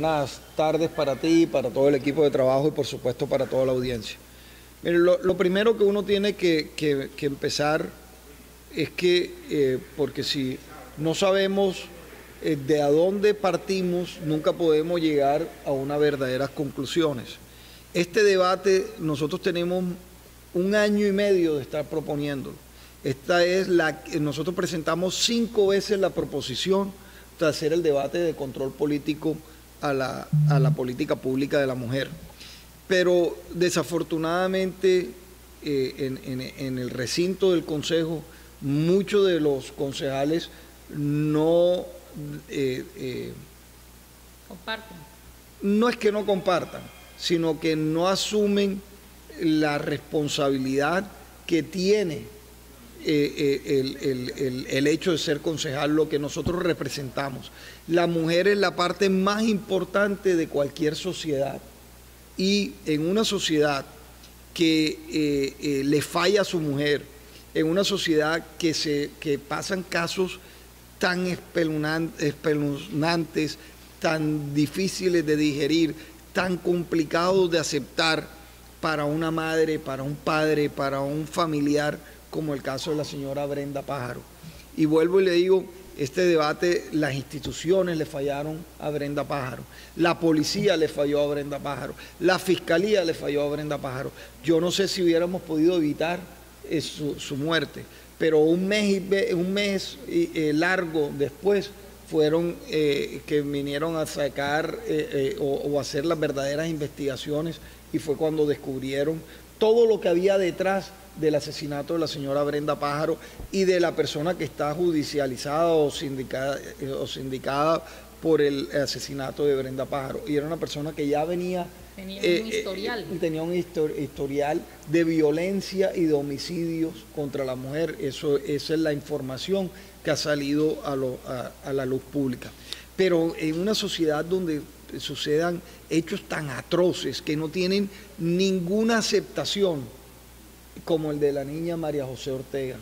Buenas tardes para ti, para todo el equipo de trabajo y por supuesto para toda la audiencia. lo, primero que uno tiene que, empezar es que, eh, porque si no sabemos eh, de a dónde partimos, nunca podemos llegar a unas verdaderas conclusiones. Este debate nosotros tenemos un año y medio de estar proponiéndolo. Esta es la nosotros presentamos cinco veces la proposición de hacer el debate de control político a la, política pública de la mujer. Pero desafortunadamente eh, en, el recinto del Consejo, muchos de los concejales no eh, eh, comparten. No es que no compartan, sino que no asumen la responsabilidad que tiene eh, eh, el, hecho de ser concejal, lo que nosotros representamos. La mujer es la parte más importante de cualquier sociedad y en una sociedad que eh, le falla a su mujer, en una sociedad que, se, que pasan casos tan espeluznantes, tan difíciles de digerir, tan complicados de aceptar para una madre, para un padre, para un familiar, como el caso de la señora Brenda Pájaro. Y vuelvo y le digo, este debate, las instituciones le fallaron a Brenda Pájaro, la policía le falló a Brenda Pájaro, la fiscalía le falló a Brenda Pájaro. Yo no sé si hubiéramos podido evitar eh, su, muerte, pero un mes, un mes eh, largo después fueron eh, que vinieron a sacar o, o hacer las verdaderas investigaciones y fue cuando descubrieron todo lo que había detrás del asesinato de la señora Brenda Pájaro y de la persona que está judicializada o sindicada, eh, o sindicada por el asesinato de Brenda Pájaro. Y era una persona que ya venía... Tenía un eh, eh, historial. tenía un historial de violencia y de homicidios contra la mujer. Eso, esa es la información que ha salido a, a la luz pública. Pero en una sociedad donde sucedan hechos tan atroces que no tienen ninguna aceptación, como el de la niña María José Ortega,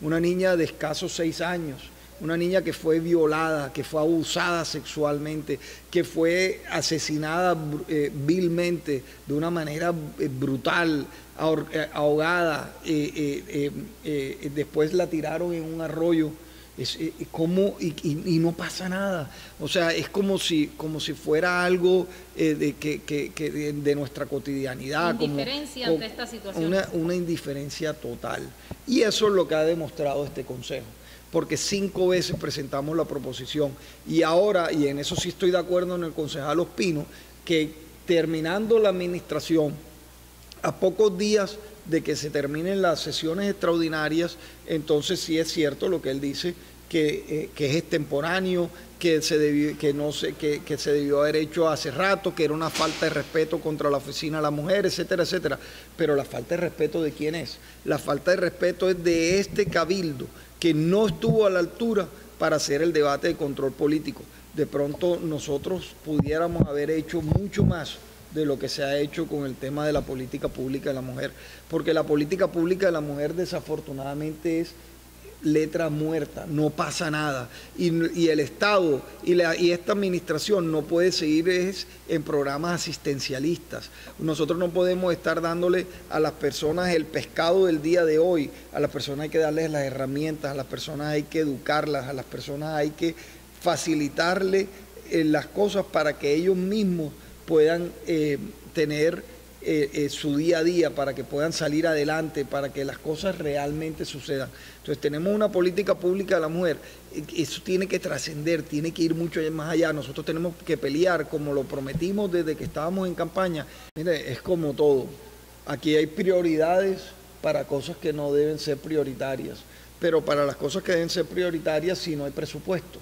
una niña de escasos seis años, una niña que fue violada, que fue abusada sexualmente, que fue asesinada eh, vilmente de una manera eh, brutal, eh, ahogada, después la tiraron en un arroyo es, eh, como, y, no pasa nada. O sea, es como si, como si fuera algo eh, de, que, de, nuestra cotidianidad. Indiferencia ante esta situación. Una, una indiferencia total. Y eso es lo que ha demostrado este Consejo porque cinco veces presentamos la proposición y ahora, y en eso sí estoy de acuerdo en el concejal Ospino, que terminando la administración, a pocos días de que se terminen las sesiones extraordinarias, entonces sí es cierto lo que él dice, que, eh, que es extemporáneo, que se, debió, que, no se, que, que, se debió haber hecho hace rato, que era una falta de respeto contra la oficina de la mujer, etcétera, etcétera. Pero la falta de respeto de quién es? La falta de respeto es de este cabildo que no estuvo a la altura para hacer el debate de control político. De pronto nosotros pudiéramos haber hecho mucho más de lo que se ha hecho con el tema de la política pública de la mujer, porque la política pública de la mujer desafortunadamente es letra muerta, no pasa nada. Y, el Estado y, esta administración no puede seguir es, en programas asistencialistas. Nosotros no podemos estar dándole a las personas el pescado del día de hoy, a las personas hay que darles las herramientas, a las personas hay que educarlas, a las personas hay que facilitarle eh, las cosas para que ellos mismos puedan eh, tener eh, eh, su día a día, para que puedan salir adelante, para que las cosas realmente sucedan. Entonces tenemos una política pública de la mujer, eso tiene que trascender, tiene que ir mucho más allá. Nosotros tenemos que pelear como lo prometimos desde que estábamos en campaña. Mire, es como todo. Aquí hay prioridades para cosas que no deben ser prioritarias, pero para las cosas que deben ser prioritarias si no hay presupuesto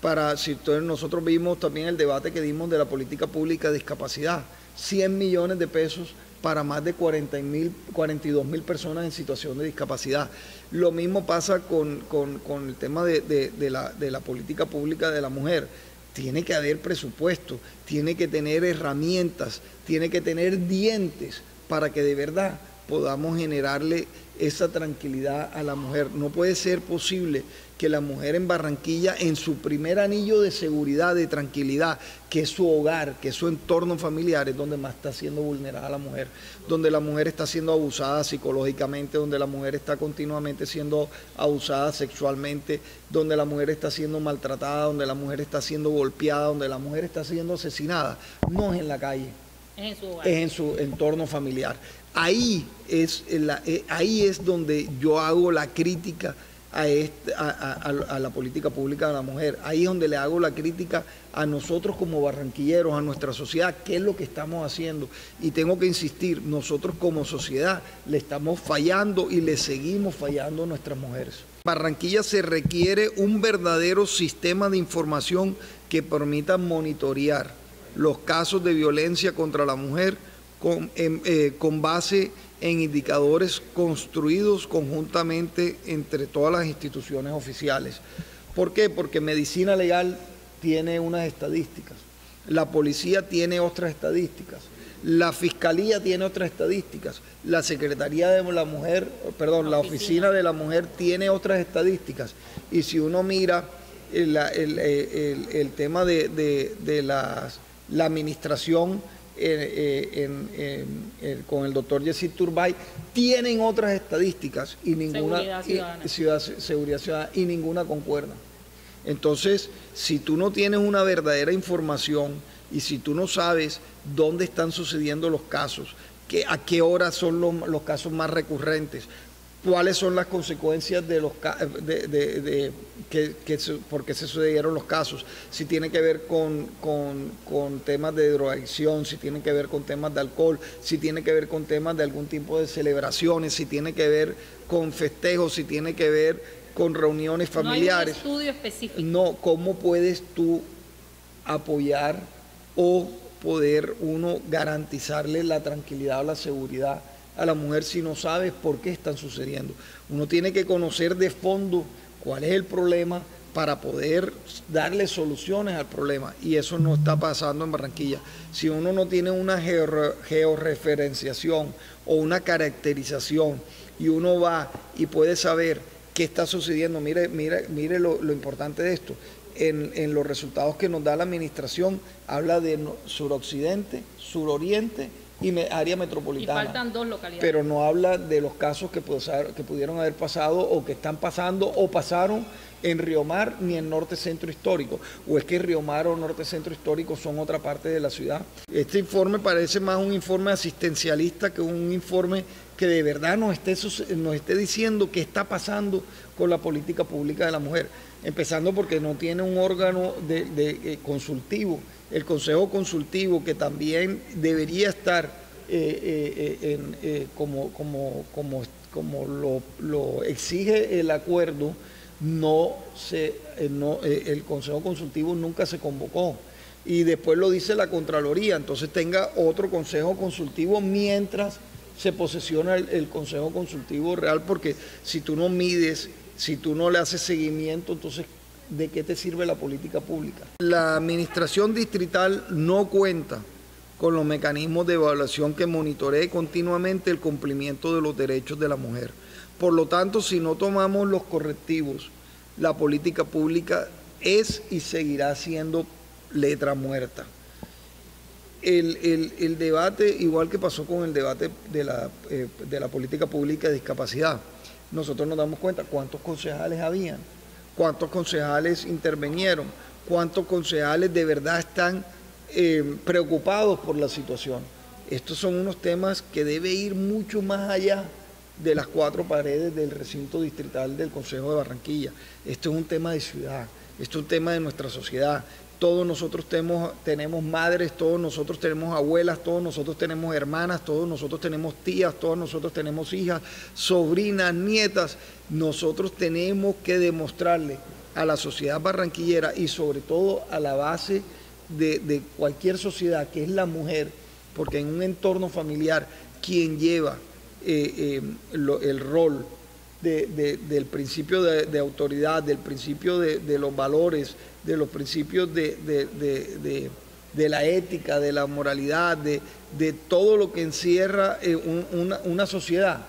para, si nosotros vimos también el debate que dimos de la política pública de discapacidad, 100 millones de pesos para más de 40 mil, 42 mil personas en situación de discapacidad. Lo mismo pasa con, el tema de, la, de la política pública de la mujer. Tiene que haber presupuesto, tiene que tener herramientas, tiene que tener dientes para que de verdad podamos generarle esa tranquilidad a la mujer. No puede ser posible que la mujer en Barranquilla, en su primer anillo de seguridad, de tranquilidad, que es su hogar, que es su entorno familiar, es donde más está siendo vulnerada la mujer, donde la mujer está siendo abusada psicológicamente, donde la mujer está continuamente siendo abusada sexualmente, donde la mujer está siendo maltratada, donde la mujer está siendo golpeada, donde la mujer está siendo asesinada. No es en la calle. Es en su, hogar. es en su entorno familiar. Ahí es, eh, ahí es donde yo hago la crítica este, a, la política pública de la mujer. Ahí es donde le hago la crítica a nosotros como barranquilleros, a nuestra sociedad, qué es lo que estamos haciendo. Y tengo que insistir, nosotros como sociedad le estamos fallando y le seguimos fallando a nuestras mujeres. Barranquilla se requiere un verdadero sistema de información que permita monitorear los casos de violencia contra la mujer con, eh, con base en indicadores construidos conjuntamente entre todas las instituciones oficiales. ¿Por qué? Porque medicina legal tiene unas estadísticas, la policía tiene otras estadísticas, la fiscalía tiene otras estadísticas, la Secretaría de la Mujer, perdón, la Oficina de la Mujer tiene otras estadísticas. Y si uno mira el, tema de, la administración, eh, con el doctor Jesse Turbay, tienen otras estadísticas y ninguna seguridad ciudadana. y ninguna concuerda. Entonces, si tú no tienes una verdadera información y si tú no sabes dónde están sucediendo los casos, que, a qué hora son los casos más recurrentes, cuáles son las consecuencias de los de, de, que, por qué se sucedieron los casos, si tiene que ver con, con, temas de drogadicción, si tiene que ver con temas de alcohol, si tiene que ver con temas de algún tipo de celebraciones, si tiene que ver con festejos, si tiene que ver con reuniones familiares. No hay un estudio específico. No, ¿cómo puedes tú apoyar o poder uno garantizarle la tranquilidad o la seguridad? A la mujer si no sabes por qué están sucediendo. Uno tiene que conocer de fondo cuál es el problema para poder darle soluciones al problema. Y eso no está pasando en Barranquilla. Si uno no tiene una georreferenciación o una caracterización y uno va y puede saber qué está sucediendo, mire, mire, mire lo, importante de esto. En, en, los resultados que nos da la administración, habla de suroccidente, suroriente y área metropolitana. Y faltan dos localidades. Pero no habla de los casos que, que pudieron haber pasado o que están pasando o pasaron en Río Mar ni en Norte Centro Histórico. O es que Río Mar o Norte Centro Histórico son otra parte de la ciudad. Este informe parece más un informe asistencialista que un informe que de verdad nos esté, nos esté diciendo qué está pasando con la política pública de la mujer. Empezando porque no tiene un órgano eh, consultivo el Consejo Consultivo, que también debería estar eh, eh, como, como, como, como lo, exige el acuerdo, no se, no, el Consejo Consultivo nunca se convocó. Y después lo dice la Contraloría, entonces tenga otro Consejo Consultivo mientras se posesiona el Consejo Consultivo real, porque si tú no mides, si tú no le haces seguimiento, entonces ¿de qué te sirve la política pública? La administración distrital no cuenta con los mecanismos de evaluación que monitoree continuamente el cumplimiento de los derechos de la mujer. Por lo tanto, si no tomamos los correctivos, la política pública es y seguirá siendo letra muerta. El, debate, igual que pasó con el debate de la, eh, de la política pública de discapacidad, nosotros nos damos cuenta cuántos concejales habían cuántos concejales intervinieron, cuántos concejales de verdad están eh, preocupados por la situación. Estos son unos temas que debe ir mucho más allá de las cuatro paredes del recinto distrital del Consejo de Barranquilla. Esto es un tema de ciudad, esto es un tema de nuestra sociedad, todos nosotros tenemos, tenemos madres, todos nosotros tenemos abuelas, todos nosotros tenemos hermanas, todos nosotros tenemos tías, todos nosotros tenemos hijas, sobrinas, nietas. Nosotros tenemos que demostrarle a la sociedad barranquillera y sobre todo a la base de, cualquier sociedad, que es la mujer, porque en un entorno familiar quien lleva eh, eh, el rol del principio de, autoridad, del principio de, los valores, de los principios de, la ética, de la moralidad, de, de todo lo que encierra eh, una, sociedad,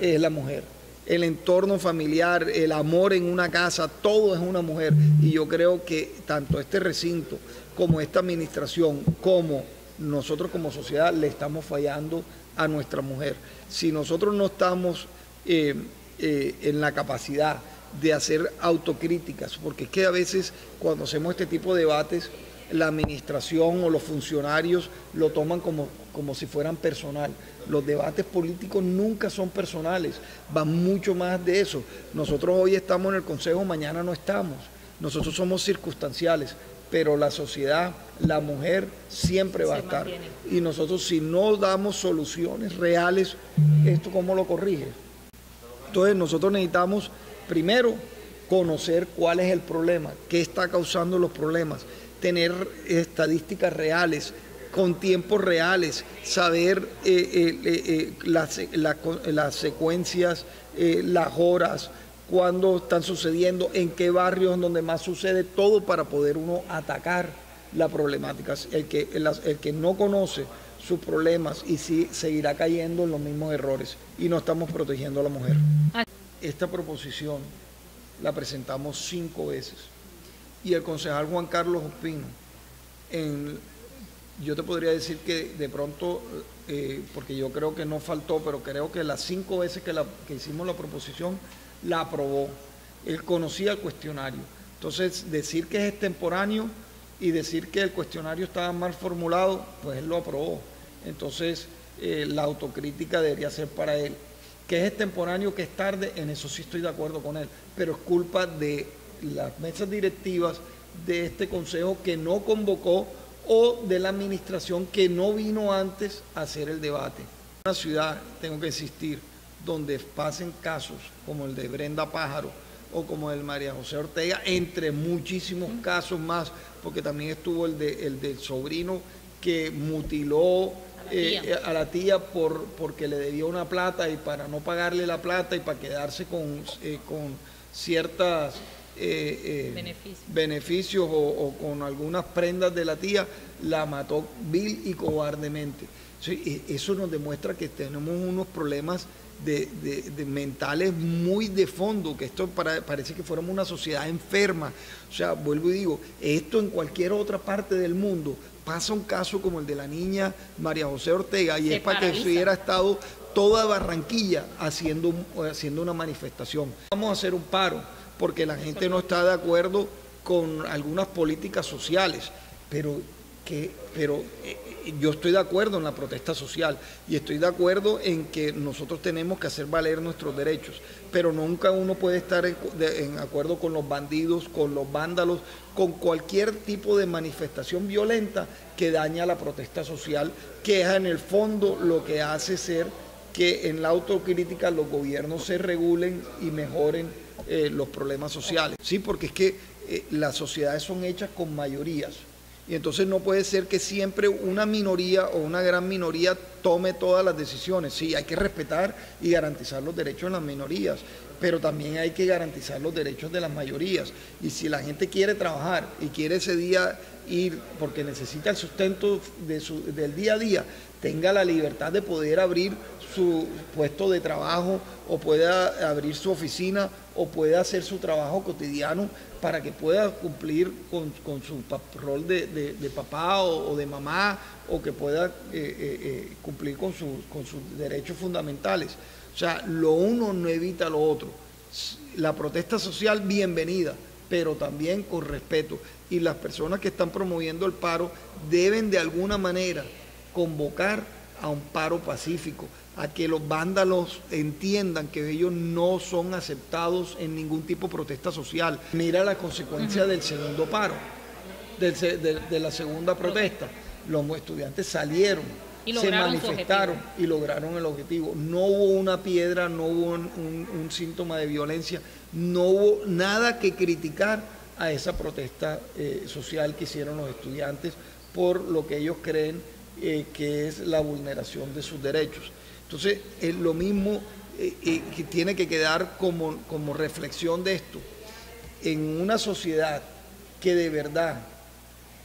es la mujer. El entorno familiar, el amor en una casa, todo es una mujer. Y yo creo que tanto este recinto como esta administración, como nosotros como sociedad, le estamos fallando a nuestra mujer. Si nosotros no estamos eh, eh, en la capacidad de hacer autocríticas, porque es que a veces cuando hacemos este tipo de debates, la administración o los funcionarios lo toman como, como si fueran personal. Los debates políticos nunca son personales, van mucho más de eso. Nosotros hoy estamos en el Consejo, mañana no estamos. Nosotros somos circunstanciales, pero la sociedad, la mujer siempre va a estar. Y nosotros si no damos soluciones reales, ¿esto cómo lo corrige? Entonces nosotros necesitamos primero conocer cuál es el problema, qué está causando los problemas tener estadísticas reales, con tiempos reales, saber eh, eh, eh, las, las, secuencias, las horas, cuándo están sucediendo, en qué barrios donde más sucede, todo para poder uno atacar la problemática. El que, el, que no conoce sus problemas y sí seguirá cayendo en los mismos errores y no estamos protegiendo a la mujer. Ah. Esta proposición la presentamos cinco veces y el concejal Juan Carlos Ospino, en, yo te podría decir que de pronto, eh, porque yo creo que no faltó, pero creo que las cinco veces que, la, que hicimos la proposición, la aprobó. Él conocía el cuestionario. Entonces, decir que es extemporáneo y decir que el cuestionario estaba mal formulado, pues él lo aprobó. Entonces, eh, la autocrítica debería ser para él. Que es extemporáneo, que es tarde, en eso sí estoy de acuerdo con él, pero es culpa de las mesas directivas de este consejo que no convocó o de la administración que no vino antes a hacer el debate. Una ciudad, tengo que insistir, donde pasen casos como el de Brenda Pájaro o como el María José Ortega, entre muchísimos casos más, porque también estuvo el, de, el del sobrino que mutiló a la tía, eh, por, porque le debía una plata y para no pagarle la plata y para quedarse con, eh, con ciertas eh, eh, beneficios, o, con algunas prendas de la tía, la mató vil y cobardemente. E, eso nos demuestra que tenemos unos problemas de, mentales muy de fondo, que esto parece que fuéramos una sociedad enferma. O sea, vuelvo y digo, esto en cualquier otra parte del mundo pasa un caso como el de la niña María José Ortega y es para que que hubiera estado toda Barranquilla haciendo, haciendo una manifestación. Vamos a hacer un paro porque la gente no está de acuerdo con algunas políticas sociales, pero pero eh, eh, yo estoy de acuerdo en la protesta social y estoy de acuerdo en que nosotros tenemos que hacer valer nuestros derechos, pero nunca uno puede estar en, en acuerdo con los bandidos, con los vándalos, con cualquier tipo de manifestación violenta que daña la protesta social, que es en el fondo lo que hace ser que en la autocrítica los gobiernos se regulen y mejoren eh, los problemas sociales. Sí, porque es que las sociedades son hechas con mayorías. Y entonces no puede ser que siempre una minoría o una gran minoría tome todas las decisiones. Sí, hay que respetar y garantizar los derechos de las minorías, pero también hay que garantizar los derechos de las mayorías. Y si la gente quiere trabajar y quiere ese día ir porque necesita el sustento de su, del día a día, tenga la libertad de poder abrir su puesto de trabajo o pueda abrir su oficina o pueda hacer su trabajo cotidiano para que pueda cumplir con, su rol de, papá o, de mamá o que pueda eh, eh, eh, cumplir con, con sus derechos fundamentales. O sea, lo uno no evita lo otro. La protesta social, bienvenida, pero también con respeto. Y las personas que están promoviendo el paro deben de alguna manera convocar a un paro pacífico, a que los vándalos entiendan que ellos no son aceptados en ningún tipo de protesta social. Mira la consecuencia del segundo paro, de, la segunda protesta. Los estudiantes salieron, se manifestaron y lograron el objetivo. No hubo una piedra, no hubo un, síntoma de violencia, no hubo nada que criticar a esa protesta eh, social que hicieron los estudiantes por lo que ellos creen eh, que es la vulneración de sus derechos. Entonces, es lo mismo eh, que tiene que quedar como, como reflexión de esto. En una sociedad que de verdad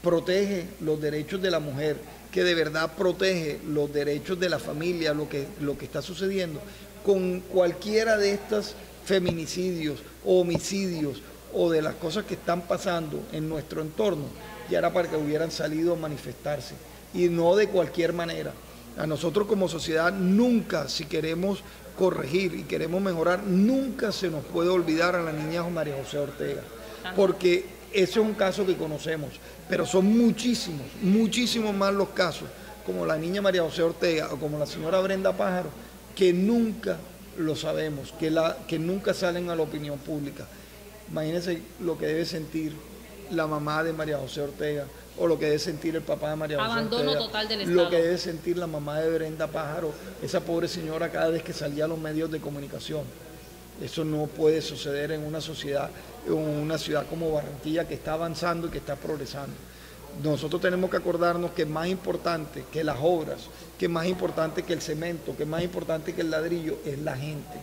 protege los derechos de la mujer, que de verdad protege los derechos de la familia, lo que, lo que está sucediendo, con cualquiera de estos feminicidios homicidios o de las cosas que están pasando en nuestro entorno, ya era para que hubieran salido a manifestarse y no de cualquier manera. A nosotros como sociedad nunca, si queremos corregir y queremos mejorar, nunca se nos puede olvidar a la niña María José Ortega, porque ese es un caso que conocemos, pero son muchísimos, muchísimos más los casos, como la niña María José Ortega o como la señora Brenda Pájaro, que nunca lo sabemos, que, la, que nunca salen a la opinión pública. Imagínense lo que debe sentir la mamá de María José Ortega o lo que debe sentir el papá de María José Abandono Ortega, total del Estado. lo que debe sentir la mamá de Brenda Pájaro, esa pobre señora cada vez que salía a los medios de comunicación. Eso no puede suceder en una sociedad, en una ciudad como Barranquilla que está avanzando y que está progresando. Nosotros tenemos que acordarnos que más importante que las obras, que más importante que el cemento, que más importante que el ladrillo, es la gente.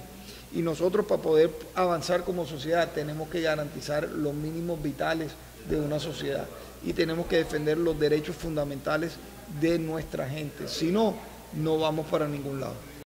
Y nosotros para poder avanzar como sociedad tenemos que garantizar los mínimos vitales de una sociedad y tenemos que defender los derechos fundamentales de nuestra gente. Si no, no vamos para ningún lado.